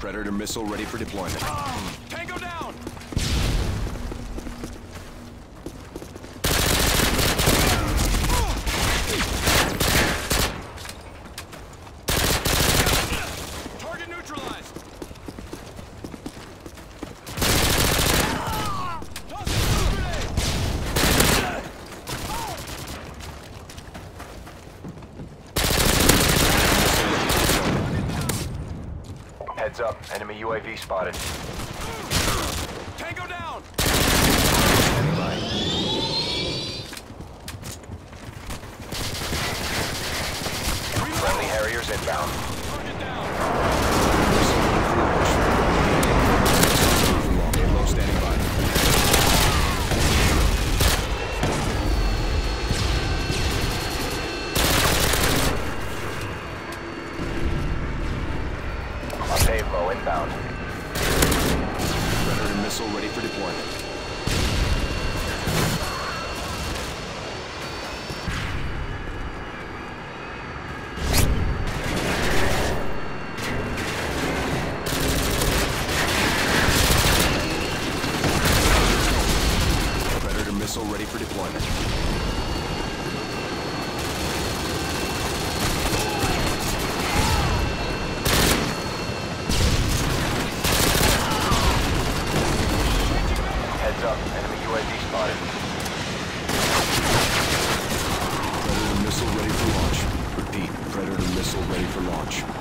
Predator missile ready for deployment. Tango down! Heads up, enemy UAV spotted. Tango down! Friendly Harriers inbound. Inbound. Predator missile ready for deployment. UAV spotted. Predator missile ready for launch. Repeat, Predator missile ready for launch.